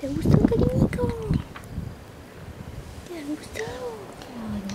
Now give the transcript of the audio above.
¿Te ha gustó, cariñito? ¿Te ha gustado? Claro.